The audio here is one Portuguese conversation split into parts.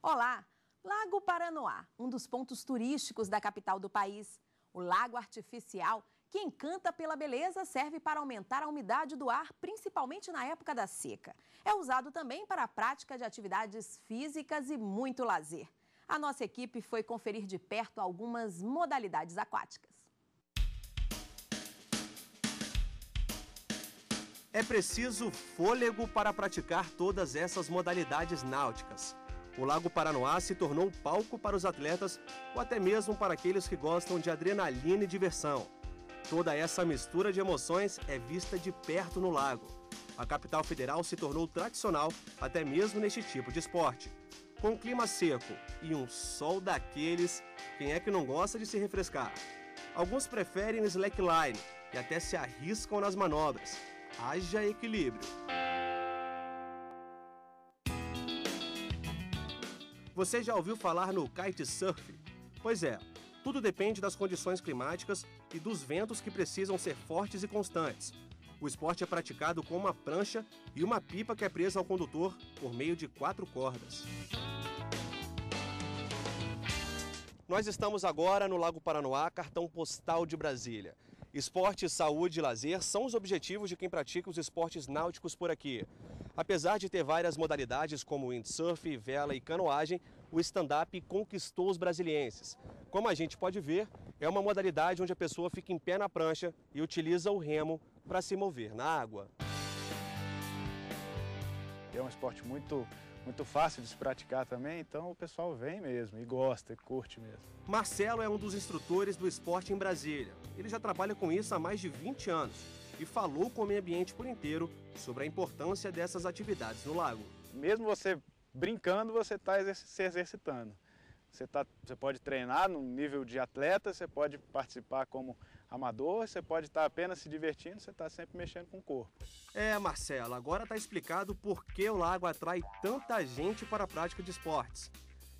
Olá! Lago Paranoá, um dos pontos turísticos da capital do país. O lago artificial, que encanta pela beleza, serve para aumentar a umidade do ar, principalmente na época da seca. É usado também para a prática de atividades físicas e muito lazer. A nossa equipe foi conferir de perto algumas modalidades aquáticas. É preciso fôlego para praticar todas essas modalidades náuticas. O Lago Paranoá se tornou palco para os atletas ou até mesmo para aqueles que gostam de adrenalina e diversão. Toda essa mistura de emoções é vista de perto no lago. A capital federal se tornou tradicional até mesmo neste tipo de esporte. Com clima seco e um sol daqueles, quem é que não gosta de se refrescar? Alguns preferem slackline e até se arriscam nas manobras haja equilíbrio. Você já ouviu falar no kitesurf? Pois é, tudo depende das condições climáticas e dos ventos que precisam ser fortes e constantes. O esporte é praticado com uma prancha e uma pipa que é presa ao condutor por meio de quatro cordas. Nós estamos agora no Lago Paranoá, cartão postal de Brasília. Esporte, saúde e lazer são os objetivos de quem pratica os esportes náuticos por aqui. Apesar de ter várias modalidades como windsurf, vela e canoagem, o stand-up conquistou os brasilienses. Como a gente pode ver, é uma modalidade onde a pessoa fica em pé na prancha e utiliza o remo para se mover na água. É um esporte muito muito fácil de se praticar também, então o pessoal vem mesmo e gosta, e curte mesmo. Marcelo é um dos instrutores do esporte em Brasília. Ele já trabalha com isso há mais de 20 anos e falou com o meio ambiente por inteiro sobre a importância dessas atividades no lago. Mesmo você brincando, você está se exercitando. Você, tá, você pode treinar no nível de atleta, você pode participar como amador, você pode estar apenas se divertindo, você está sempre mexendo com o corpo. É, Marcelo, agora está explicado por que o lago atrai tanta gente para a prática de esportes.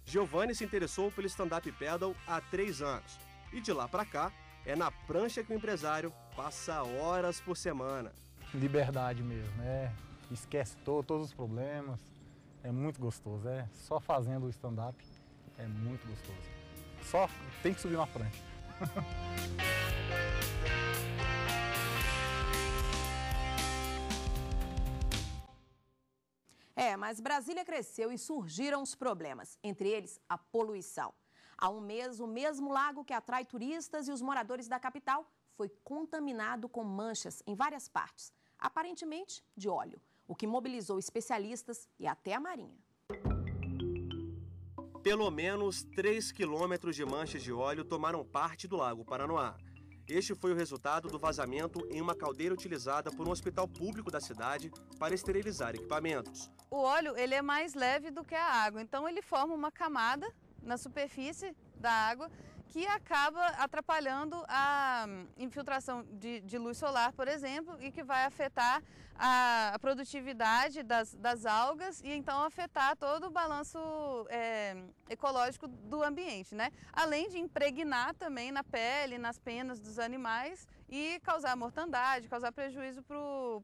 Giovanni se interessou pelo stand-up paddle há três anos e de lá para cá é na prancha que o empresário passa horas por semana. Liberdade mesmo, é. Esquece todo, todos os problemas. É muito gostoso, é. Só fazendo o stand-up é muito gostoso. Só tem que subir uma prancha. É, mas Brasília cresceu e surgiram os problemas, entre eles a poluição. Há um mês, o mesmo lago que atrai turistas e os moradores da capital foi contaminado com manchas em várias partes, aparentemente de óleo, o que mobilizou especialistas e até a Marinha. Pelo menos 3 quilômetros de manchas de óleo tomaram parte do Lago Paranoá. Este foi o resultado do vazamento em uma caldeira utilizada por um hospital público da cidade para esterilizar equipamentos. O óleo ele é mais leve do que a água, então ele forma uma camada na superfície da água que acaba atrapalhando a infiltração de, de, luz solar, por exemplo, e que vai afetar a, a produtividade das, das, algas e então afetar todo o balanço é, ecológico do ambiente, né? Além de impregnar também na pele, nas penas dos animais e causar mortandade, causar prejuízo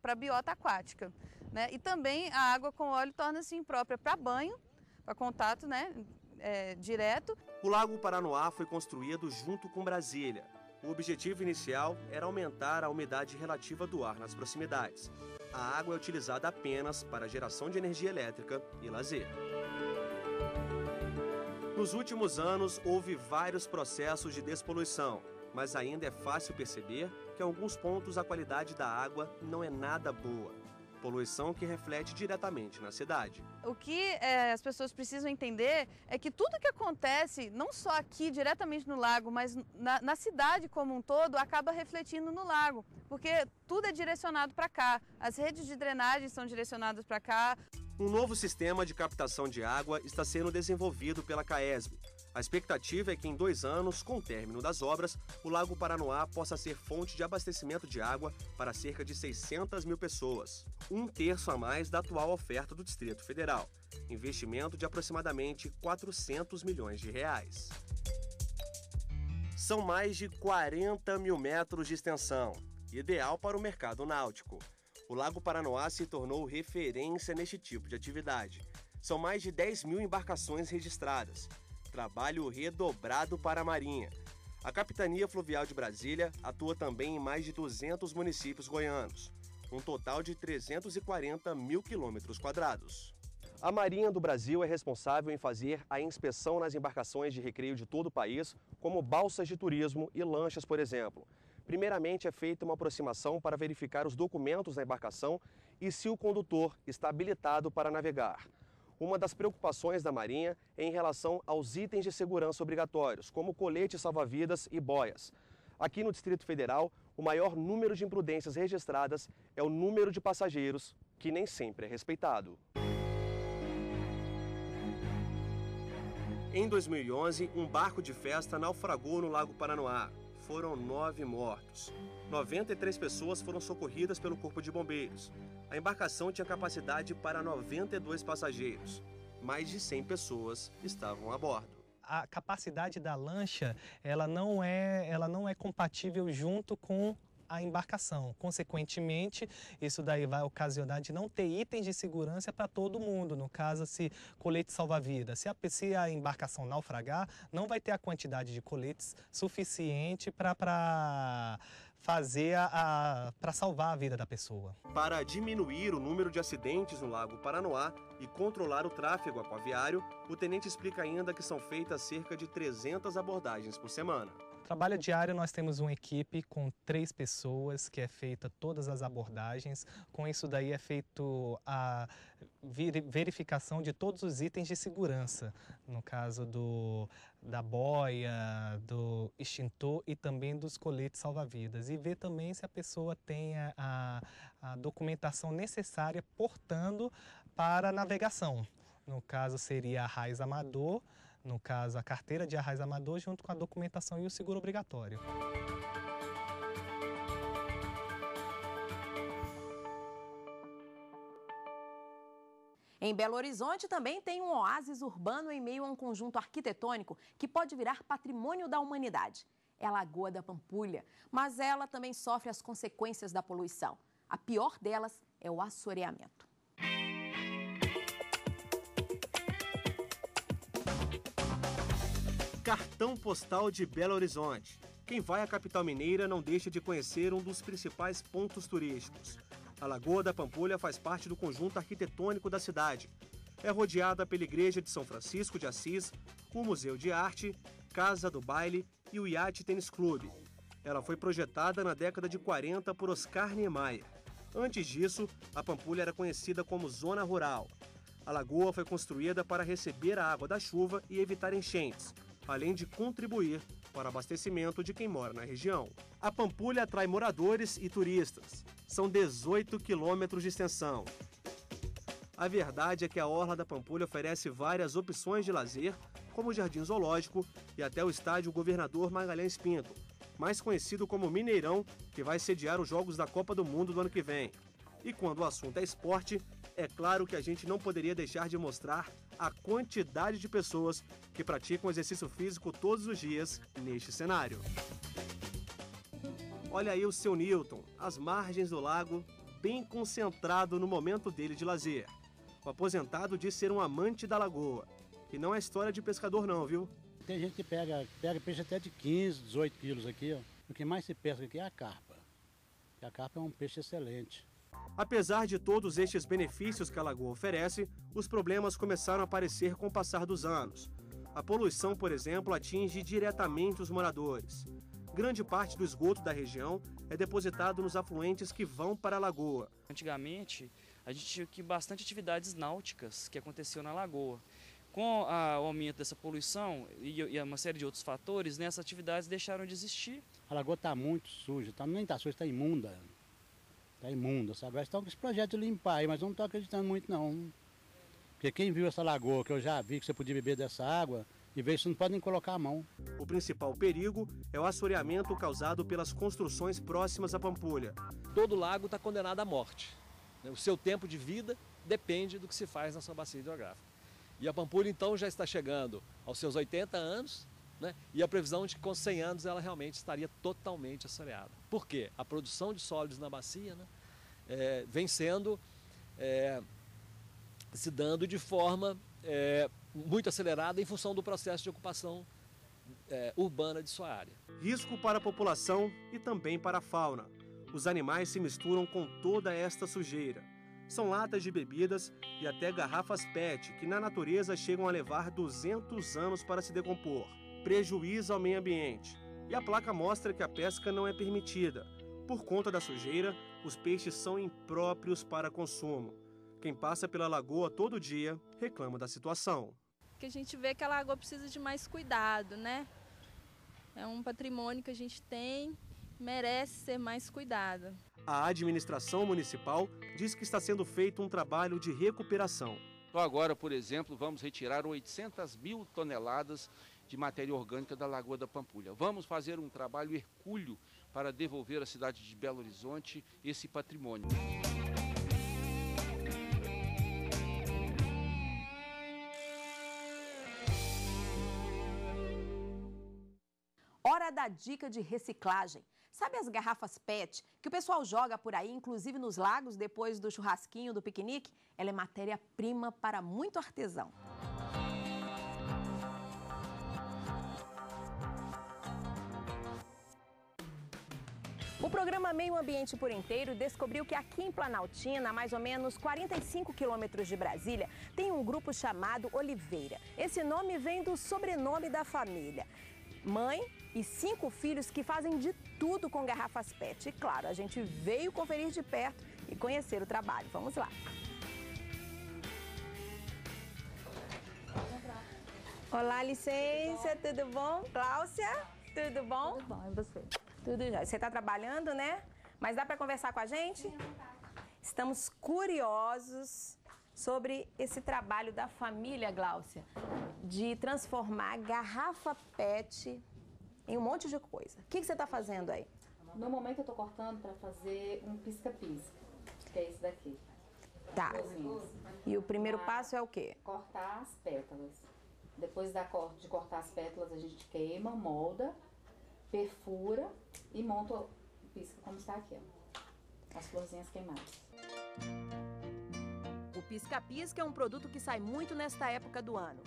para a biota aquática. Né? E também a água com óleo torna-se imprópria para banho, para contato né, é, direto. O Lago Paranoá foi construído junto com Brasília. O objetivo inicial era aumentar a umidade relativa do ar nas proximidades. A água é utilizada apenas para geração de energia elétrica e lazer. Nos últimos anos, houve vários processos de despoluição, mas ainda é fácil perceber que em alguns pontos a qualidade da água não é nada boa poluição que reflete diretamente na cidade. O que é, as pessoas precisam entender é que tudo que acontece, não só aqui diretamente no lago, mas na, na cidade como um todo, acaba refletindo no lago, porque tudo é direcionado para cá. As redes de drenagem são direcionadas para cá. Um novo sistema de captação de água está sendo desenvolvido pela CAESB. A expectativa é que em dois anos, com o término das obras, o Lago Paranoá possa ser fonte de abastecimento de água para cerca de 600 mil pessoas, um terço a mais da atual oferta do Distrito Federal, investimento de aproximadamente 400 milhões de reais. São mais de 40 mil metros de extensão, ideal para o mercado náutico. O Lago Paranoá se tornou referência neste tipo de atividade São mais de 10 mil embarcações registradas. Trabalho redobrado para a Marinha. A Capitania Fluvial de Brasília atua também em mais de 200 municípios goianos, um total de 340 mil quilômetros quadrados. A Marinha do Brasil é responsável em fazer a inspeção nas embarcações de recreio de todo o país, como balsas de turismo e lanchas, por exemplo. Primeiramente, é feita uma aproximação para verificar os documentos da embarcação e se o condutor está habilitado para navegar. Uma das preocupações da Marinha é em relação aos itens de segurança obrigatórios, como coletes salva-vidas e boias. Aqui no Distrito Federal, o maior número de imprudências registradas é o número de passageiros, que nem sempre é respeitado. Em 2011, um barco de festa naufragou no Lago Paranoá. Foram nove mortos. 93 pessoas foram socorridas pelo Corpo de Bombeiros. A embarcação tinha capacidade para 92 passageiros. Mais de 100 pessoas estavam a bordo. A capacidade da lancha, ela não é, ela não é compatível junto com a embarcação. Consequentemente, isso daí vai ocasionar de não ter itens de segurança para todo mundo. No caso, se colete salva-vidas. Se a, se a embarcação naufragar, não vai ter a quantidade de coletes suficiente para fazer a, a para salvar a vida da pessoa. Para diminuir o número de acidentes no Lago Paranoá e controlar o tráfego aquaviário, o tenente explica ainda que são feitas cerca de 300 abordagens por semana. Trabalho diário, nós temos uma equipe com três pessoas que é feita todas as abordagens. Com isso daí é feito a verificação de todos os itens de segurança, no caso do, da boia, do extintor e também dos coletes salva-vidas. E ver também se a pessoa tem a, a documentação necessária portando para navegação. No caso seria a raiz amador, no caso a carteira de arraiz amador, junto com a documentação e o seguro obrigatório. Em Belo Horizonte também tem um oásis urbano em meio a um conjunto arquitetônico que pode virar patrimônio da humanidade. É a Lagoa da Pampulha, mas ela também sofre as consequências da poluição. A pior delas é o assoreamento. Cartão postal de Belo Horizonte. Quem vai à capital mineira não deixa de conhecer um dos principais pontos turísticos. A Lagoa da Pampulha faz parte do conjunto arquitetônico da cidade. É rodeada pela Igreja de São Francisco de Assis, o Museu de Arte, Casa do Baile e o Yacht Tênis Clube. Ela foi projetada na década de 40 por Oscar Niemeyer. Antes disso, a Pampulha era conhecida como Zona Rural. A lagoa foi construída para receber a água da chuva e evitar enchentes além de contribuir para o abastecimento de quem mora na região. A Pampulha atrai moradores e turistas. São 18 quilômetros de extensão. A verdade é que a Orla da Pampulha oferece várias opções de lazer, como o Jardim Zoológico e até o estádio Governador Magalhães Pinto, mais conhecido como Mineirão, que vai sediar os Jogos da Copa do Mundo do ano que vem. E quando o assunto é esporte, é claro que a gente não poderia deixar de mostrar a quantidade de pessoas que praticam exercício físico todos os dias neste cenário. Olha aí o seu Newton, às margens do lago, bem concentrado no momento dele de lazer. O aposentado diz ser um amante da lagoa. E não é história de pescador não, viu? Tem gente que pega, pega peixe até de 15, 18 quilos aqui, ó. O que mais se pesca aqui é a carpa. a carpa é um peixe excelente. Apesar de todos estes benefícios que a lagoa oferece, os problemas começaram a aparecer com o passar dos anos. A poluição, por exemplo, atinge diretamente os moradores. Grande parte do esgoto da região é depositado nos afluentes que vão para a lagoa. Antigamente, a gente tinha aqui bastante atividades náuticas que aconteciam na lagoa. Com a, o aumento dessa poluição e, e, uma série de outros fatores, né, essas atividades deixaram de existir. A lagoa está muito suja, tá, nem está suja, está imunda. Está imunda, sabe? Estão com esse projeto de limpar aí, mas eu não estou acreditando muito não. Porque quem viu essa lagoa, que eu já vi que você podia beber dessa água, e ver se não podem colocar a mão. O principal perigo é o assoreamento causado pelas construções próximas à Pampulha. Todo lago está condenado à morte. Né? O seu tempo de vida depende do que se faz na sua bacia hidrográfica. E a Pampulha, então, já está chegando aos seus 80 anos, né? e a previsão de que com 100 anos ela realmente estaria totalmente assoreada. Por quê? A produção de sólidos na bacia né? é, vem sendo é, se dando de forma é, muito acelerada em função do processo de ocupação é, urbana de sua área. Risco para a população e também para a fauna. Os animais se misturam com toda esta sujeira. São latas de bebidas e até garrafas PET, que na natureza chegam a levar 200 anos para se decompor. Prejuízo ao meio ambiente. E a placa mostra que a pesca não é permitida. Por conta da sujeira, os peixes são impróprios para consumo. Quem passa pela lagoa todo dia reclama da situação. Que a gente vê que a lagoa precisa de mais cuidado, né? É um patrimônio que a gente tem, merece ser mais cuidado. A administração municipal diz que está sendo feito um trabalho de recuperação. Então agora, por exemplo, vamos retirar 800 mil toneladas de matéria orgânica da Lagoa da Pampulha. Vamos fazer um trabalho hercúleo para devolver à cidade de Belo Horizonte esse patrimônio. Hora da dica de reciclagem. Sabe as garrafas PET que o pessoal joga por aí, inclusive nos lagos, depois do churrasquinho, do piquenique? Ela é matéria-prima para muito artesão. O programa Meio Ambiente por Inteiro descobriu que aqui em Planaltina, a mais ou menos 45 quilômetros de Brasília, tem um grupo chamado Oliveira. Esse nome vem do sobrenome da família. Mãe e cinco filhos que fazem de tudo com garrafas PET. E claro, a gente veio conferir de perto e conhecer o trabalho. Vamos lá. Olá, licença, tudo bom? Cláudia, tudo bom? Tudo bom, e você? Tudo já. Você está trabalhando, né? Mas dá para conversar com a gente? Estamos curiosos sobre esse trabalho da família Gláucia de transformar garrafa PET em um monte de coisa. O que, que você está fazendo aí? No momento eu estou cortando para fazer um pisca-pisca, que é esse daqui. Tá. E o primeiro passo é o quê? Cortar as pétalas. Depois da, de cortar as pétalas, a gente queima, molda, perfura e monta o pisca como está aqui, ó. As florzinhas queimadas. O pisca-pisca é um produto que sai muito nesta época do ano.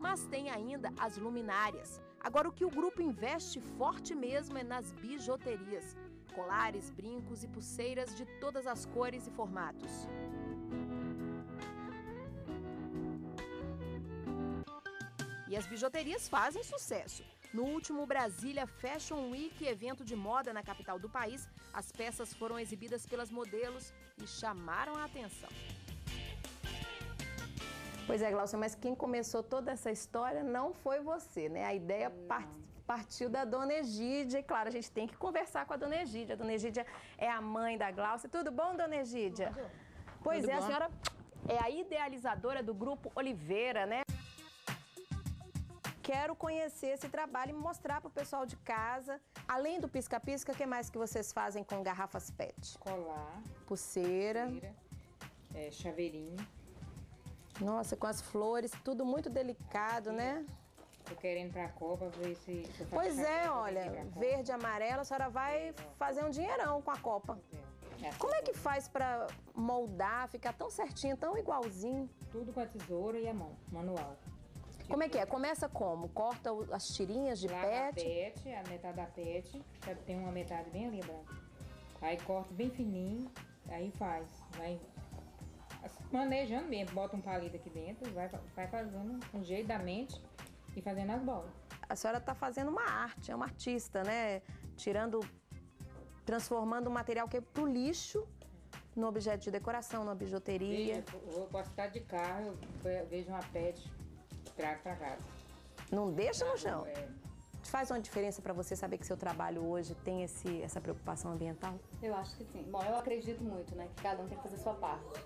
Mas tem ainda as luminárias. Agora, o que o grupo investe forte mesmo é nas bijuterias. Colares, brincos e pulseiras de todas as cores e formatos. E as bijuterias fazem sucesso. No último Brasília Fashion Week, evento de moda na capital do país, as peças foram exibidas pelas modelos e chamaram a atenção. Pois é, Glaucia, mas quem começou toda essa história não foi você, né? A ideia part, partiu da Dona Egídia. E, claro, a gente tem que conversar com a Dona Egídia. A Dona Egídia é a mãe da Glaucia. Tudo bom, Dona Egídia? Tudo. Pois Tudo é, bom? a senhora é a idealizadora do Grupo Oliveira, né? Quero conhecer esse trabalho e mostrar para o pessoal de casa. Além do pisca-pisca, o que mais que vocês fazem com garrafas PET? Colar. Pulseira. pulseira é, chaveirinho. Nossa, com as flores, tudo muito delicado, né? Tô querendo para a Copa ver se. se pois é, olha, verde, amarelo, a senhora vai fazer um dinheirão com a Copa. É. Como é que faz para moldar, ficar tão certinho, tão igualzinho? Tudo com a tesoura e a mão, manual. Como é que é? Começa como? Corta as tirinhas de Lava pet? a pet, a metade da pet, tem uma metade bem ali branca. Aí corta bem fininho, aí faz. Vai manejando mesmo, bota um palito aqui dentro, vai, vai fazendo um jeito da mente e fazendo as bolas. A senhora está fazendo uma arte, é uma artista, né? Tirando, transformando um material que é pro lixo no objeto de decoração, numa bijuteria. Eu, eu posso estar de carro, eu vejo uma pet, trago para casa. Não deixa no chão. É. Faz uma diferença para você saber que seu trabalho hoje tem esse, essa preocupação ambiental? Eu acho que sim. Bom, eu acredito muito, né? Que cada um tem que fazer a sua parte.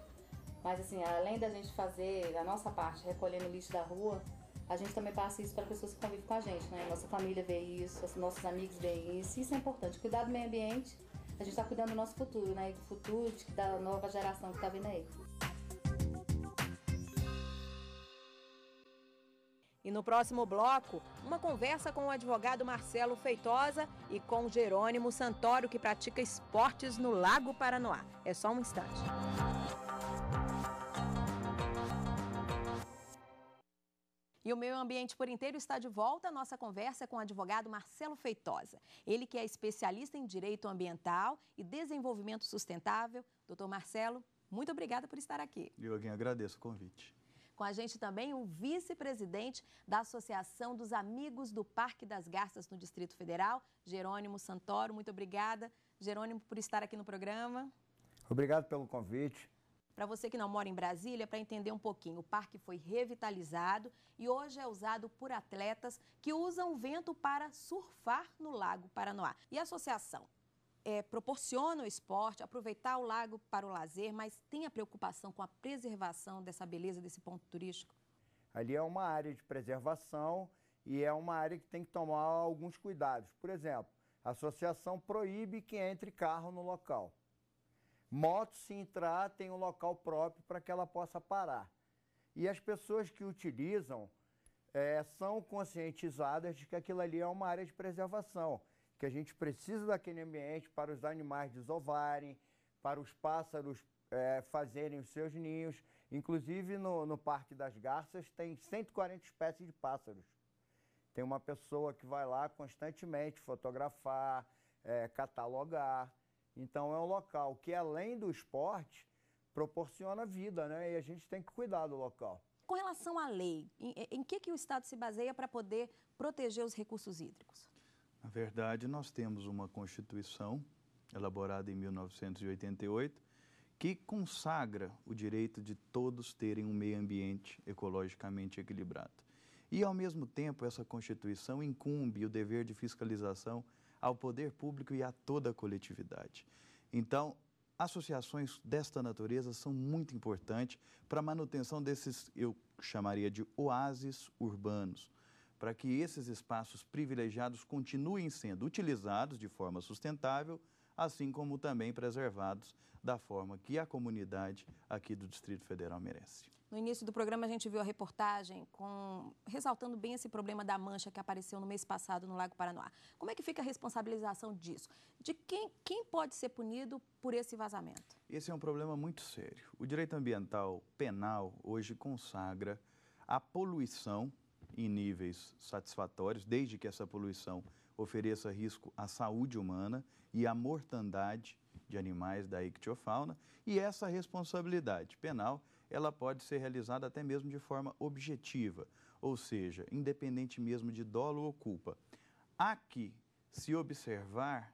Mas assim, além da gente fazer a nossa parte, recolhendo o lixo da rua, a gente também passa isso para pessoas que convivem com a gente, né? Nossa família vê isso, nossos amigos veem isso. Isso é importante. Cuidar do meio ambiente, a gente está cuidando do nosso futuro, né? E do futuro da nova geração que está vindo aí. E no próximo bloco, uma conversa com o advogado Marcelo Feitosa e com Jerônimo Santoro, que pratica esportes no Lago Paranoá. É só um instante. E o meio ambiente por inteiro está de volta à nossa conversa com o advogado Marcelo Feitosa. Ele que é especialista em direito ambiental e desenvolvimento sustentável. Doutor Marcelo, muito obrigada por estar aqui. Eu, agradeço o convite. Com a gente também o vice-presidente da Associação dos Amigos do Parque das Garças no Distrito Federal, Jerônimo Santoro. Muito obrigada, Jerônimo, por estar aqui no programa. Obrigado pelo convite. Para você que não mora em Brasília, para entender um pouquinho, o parque foi revitalizado e hoje é usado por atletas que usam o vento para surfar no Lago Paranoá. E a associação é, proporciona o esporte, aproveitar o lago para o lazer, mas tem a preocupação com a preservação dessa beleza, desse ponto turístico? Ali é uma área de preservação e é uma área que tem que tomar alguns cuidados. Por exemplo, a associação proíbe que entre carro no local. Moto, se entrar, tem um local próprio para que ela possa parar. E as pessoas que utilizam é, são conscientizadas de que aquilo ali é uma área de preservação, que a gente precisa daquele ambiente para os animais desovarem, para os pássaros é, fazerem os seus ninhos. Inclusive no, no Parque das Garças tem 140 espécies de pássaros. Tem uma pessoa que vai lá constantemente fotografar, é, catalogar. Então é um local que, além do esporte, proporciona vida, né? E a gente tem que cuidar do local. Com relação à lei, em, em que, que o Estado se baseia para poder proteger os recursos hídricos? Na verdade, nós temos uma Constituição, elaborada em 1988, que consagra o direito de todos terem um meio ambiente ecologicamente equilibrado. E, ao mesmo tempo, essa Constituição incumbe o dever de fiscalização ao poder público e a toda a coletividade. Então, associações desta natureza são muito importantes para a manutenção desses, eu chamaria de oásis urbanos, para que esses espaços privilegiados continuem sendo utilizados de forma sustentável, assim como também preservados da forma que a comunidade aqui do Distrito Federal merece. No início do programa, a gente viu a reportagem com, ressaltando bem esse problema da mancha que apareceu no mês passado no Lago Paranoá. Como é que fica a responsabilização disso? De quem, quem pode ser punido por esse vazamento? Esse é um problema muito sério. O direito ambiental penal hoje consagra a poluição em níveis satisfatórios, desde que essa poluição ofereça risco à saúde humana e à mortandade de animais da ictiofauna, e essa responsabilidade penal ela pode ser realizada até mesmo de forma objetiva, ou seja, independente mesmo de dolo ou culpa. Há que se observar,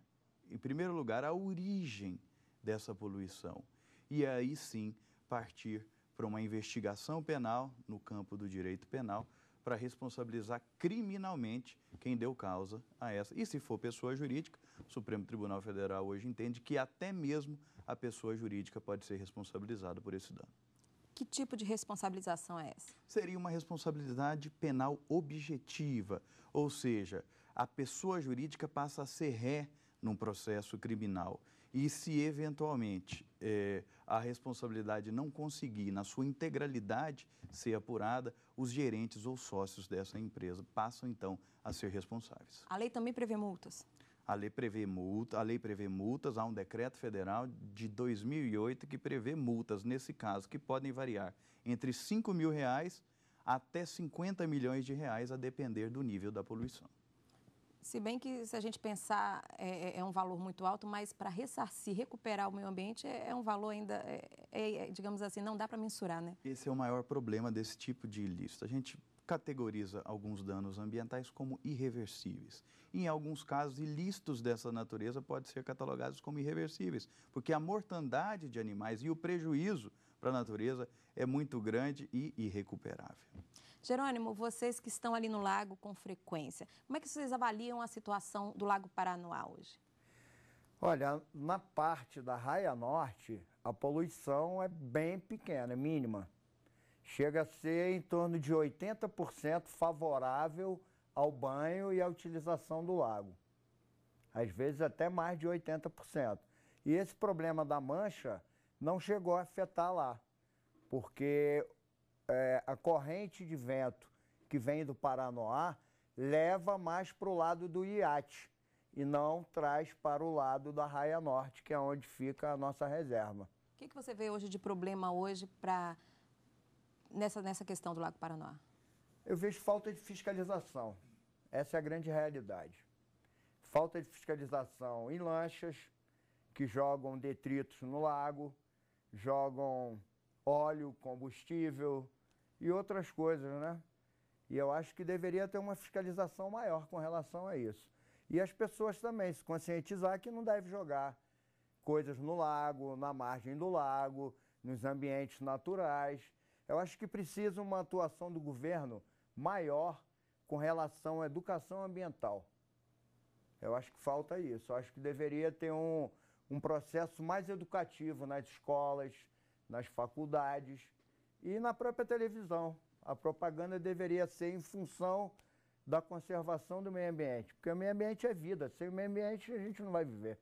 em primeiro lugar, a origem dessa poluição e aí sim partir para uma investigação penal no campo do direito penal para responsabilizar criminalmente quem deu causa a essa. E se for pessoa jurídica, o Supremo Tribunal Federal hoje entende que até mesmo a pessoa jurídica pode ser responsabilizada por esse dano. Que tipo de responsabilização é essa? Seria uma responsabilidade penal objetiva, ou seja, a pessoa jurídica passa a ser ré num processo criminal. E se eventualmente é, a responsabilidade não conseguir, na sua integralidade, ser apurada, os gerentes ou sócios dessa empresa passam então a ser responsáveis. A lei também prevê multas? A lei prevê multa, a lei prevê multas, há um decreto federal de 2008 que prevê multas nesse caso que podem variar entre 5 mil reais até 50 milhões de reais a depender do nível da poluição. Se bem que se a gente pensar é, é, é um valor muito alto, mas para ressarcir, recuperar o meio ambiente é, é um valor ainda, é, é, é digamos assim, não dá para mensurar, né? Esse é o maior problema desse tipo de ilícito. A gente categoriza alguns danos ambientais como irreversíveis. Em alguns casos, ilícitos dessa natureza podem ser catalogados como irreversíveis, porque a mortandade de animais e o prejuízo para a natureza é muito grande e irrecuperável. Jerônimo, vocês que estão ali no lago com frequência, como é que vocês avaliam a situação do Lago Paranoá hoje? Olha, na parte da Raia Norte, a poluição é bem pequena, é mínima chega a ser em torno de 80% favorável ao banho e à utilização do lago. Às vezes até mais de 80%. E esse problema da mancha não chegou a afetar lá, porque é, a corrente de vento que vem do Paranoá leva mais para o lado do iate e não traz para o lado da Raia Norte, que é onde fica a nossa reserva. O que, que você vê hoje de problema hoje para nessa, nessa questão do Lago Paranoá? Eu vejo falta de fiscalização. Essa é a grande realidade. Falta de fiscalização em lanchas que jogam detritos no lago, jogam óleo, combustível e outras coisas, né? E eu acho que deveria ter uma fiscalização maior com relação a isso. E as pessoas também se conscientizar que não deve jogar coisas no lago, na margem do lago, nos ambientes naturais. Eu acho que precisa uma atuação do governo maior com relação à educação ambiental. Eu acho que falta isso. Eu acho que deveria ter um, um processo mais educativo nas escolas, nas faculdades e na própria televisão. A propaganda deveria ser em função da conservação do meio ambiente, porque o meio ambiente é vida. Sem o meio ambiente a gente não vai viver.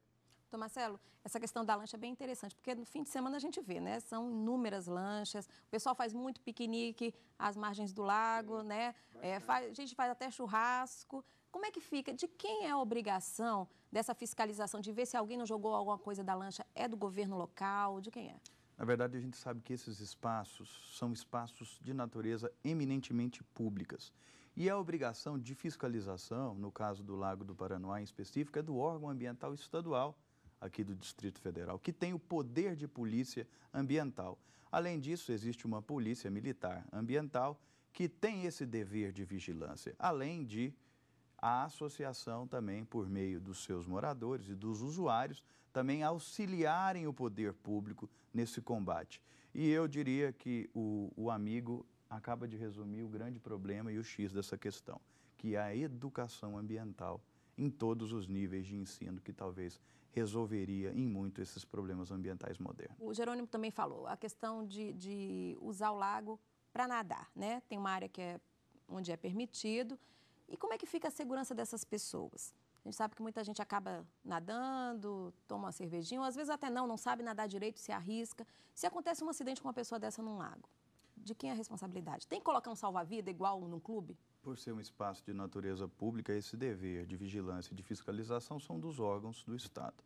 Marcelo, essa questão da lancha é bem interessante, porque no fim de semana a gente vê, né? São inúmeras lanchas, o pessoal faz muito piquenique às margens do lago, né? É, faz, a gente faz até churrasco. Como é que fica? De quem é a obrigação dessa fiscalização, de ver se alguém não jogou alguma coisa da lancha? É do governo local? De quem é? Na verdade, a gente sabe que esses espaços são espaços de natureza eminentemente públicas. E a obrigação de fiscalização, no caso do Lago do Paranoá em específico, é do órgão ambiental estadual aqui do Distrito Federal, que tem o poder de polícia ambiental. Além disso, existe uma polícia militar ambiental que tem esse dever de vigilância, além de a associação também, por meio dos seus moradores e dos usuários, também auxiliarem o poder público nesse combate. E eu diria que o, o amigo acaba de resumir o grande problema e o X dessa questão, que é a educação ambiental em todos os níveis de ensino, que talvez resolveria em muito esses problemas ambientais modernos. O Jerônimo também falou a questão de, de usar o lago para nadar, né? Tem uma área que é onde é permitido. E como é que fica a segurança dessas pessoas? A gente sabe que muita gente acaba nadando, toma uma cervejinha, ou às vezes até não, não sabe nadar direito, se arrisca. Se acontece um acidente com uma pessoa dessa num lago, de quem é a responsabilidade? Tem que colocar um salva-vida igual num clube? Por ser um espaço de natureza pública, esse dever de vigilância e de fiscalização são dos órgãos do Estado.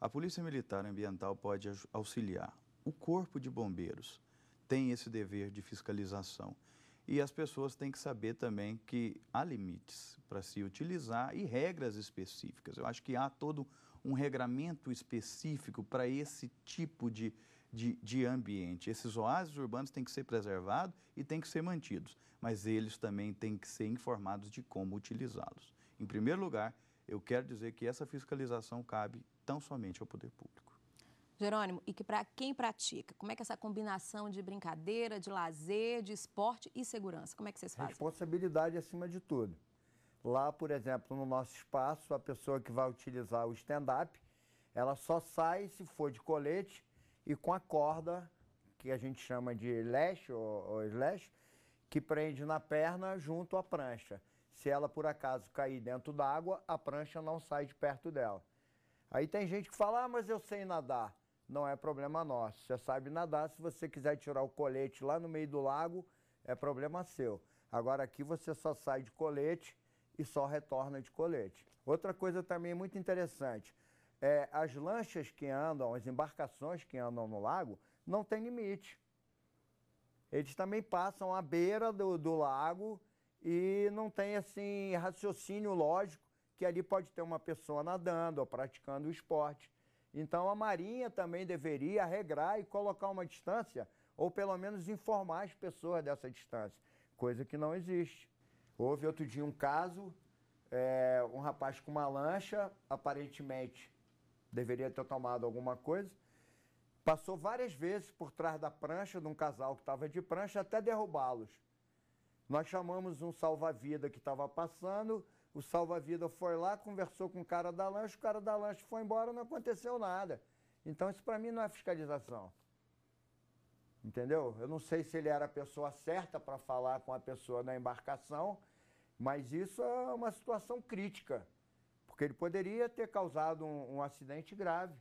A Polícia Militar Ambiental pode auxiliar. O Corpo de Bombeiros tem esse dever de fiscalização. E as pessoas têm que saber também que há limites para se utilizar e regras específicas. Eu acho que há todo um regramento específico para esse tipo de, de, de, ambiente. Esses oásis urbanos têm que ser preservados e têm que ser mantidos mas eles também têm que ser informados de como utilizá-los. Em primeiro lugar, eu quero dizer que essa fiscalização cabe tão somente ao poder público. Jerônimo, e que para quem pratica, como é que essa combinação de brincadeira, de lazer, de esporte e segurança, como é que vocês fazem? Responsabilidade acima de tudo. Lá, por exemplo, no nosso espaço, a pessoa que vai utilizar o stand-up, ela só sai se for de colete e com a corda, que a gente chama de lash ou, ou slash, que prende na perna junto à prancha. Se ela por acaso cair dentro d'água, a prancha não sai de perto dela. Aí tem gente que fala, ah, mas eu sei nadar. Não é problema nosso. Você sabe nadar, se você quiser tirar o colete lá no meio do lago, é problema seu. Agora aqui você só sai de colete e só retorna de colete. Outra coisa também muito interessante, é, as lanchas que andam, as embarcações que andam no lago, não tem limite eles também passam à beira do, do lago e não tem assim raciocínio lógico que ali pode ter uma pessoa nadando ou praticando o esporte. Então a Marinha também deveria regrar e colocar uma distância, ou pelo menos informar as pessoas dessa distância, coisa que não existe. Houve outro dia um caso, é, um rapaz com uma lancha, aparentemente deveria ter tomado alguma coisa, Passou várias vezes por trás da prancha de um casal que estava de prancha até derrubá-los. Nós chamamos um salva-vida que estava passando, o salva-vida foi lá, conversou com o cara da lancha, o cara da lancha foi embora, não aconteceu nada. Então isso para mim não é fiscalização. Entendeu? Eu não sei se ele era a pessoa certa para falar com a pessoa na embarcação, mas isso é uma situação crítica, porque ele poderia ter causado um, um acidente grave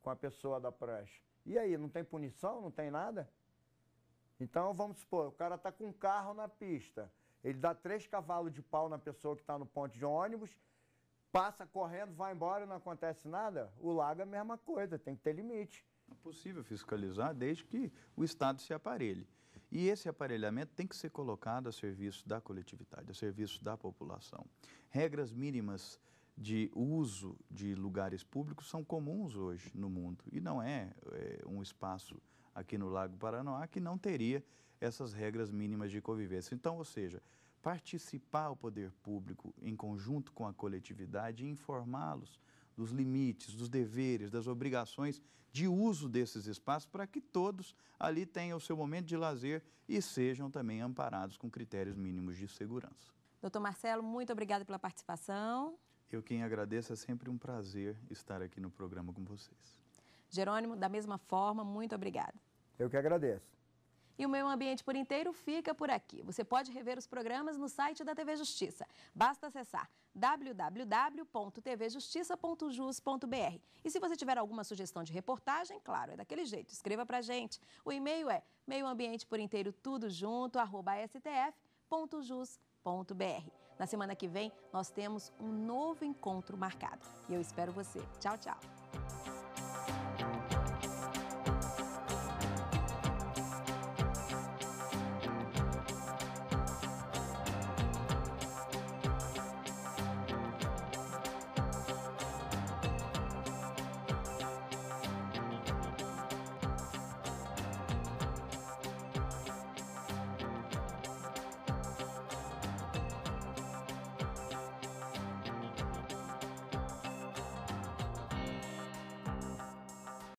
com a pessoa da prancha. E aí, não tem punição, não tem nada? Então, vamos supor, o cara está com um carro na pista, ele dá três cavalos de pau na pessoa que está no ponto de ônibus, passa correndo, vai embora e não acontece nada? O lago é a mesma coisa, tem que ter limite. É possível fiscalizar desde que o Estado se aparelhe. E esse aparelhamento tem que ser colocado a serviço da coletividade, a serviço da população. Regras mínimas de uso de lugares públicos são comuns hoje no mundo e não é, é um espaço aqui no Lago Paranoá que não teria essas regras mínimas de convivência. Então, ou seja, participar o poder público em conjunto com a coletividade e informá-los dos limites, dos deveres, das obrigações de uso desses espaços para que todos ali tenham o seu momento de lazer e sejam também amparados com critérios mínimos de segurança. Doutor Marcelo, muito obrigada pela participação. Eu quem agradeço, é sempre um prazer estar aqui no programa com vocês. Jerônimo, da mesma forma, muito obrigada. Eu que agradeço. E o Meio Ambiente por Inteiro fica por aqui. Você pode rever os programas no site da TV Justiça. Basta acessar www.tvjustiça.jus.br. E se você tiver alguma sugestão de reportagem, claro, é daquele jeito, escreva pra gente. O e-mail é meioambienteporinteiro tudo junto, arroba stf.jus.br. Na semana que vem, nós temos um novo encontro marcado. E eu espero você. Tchau, tchau.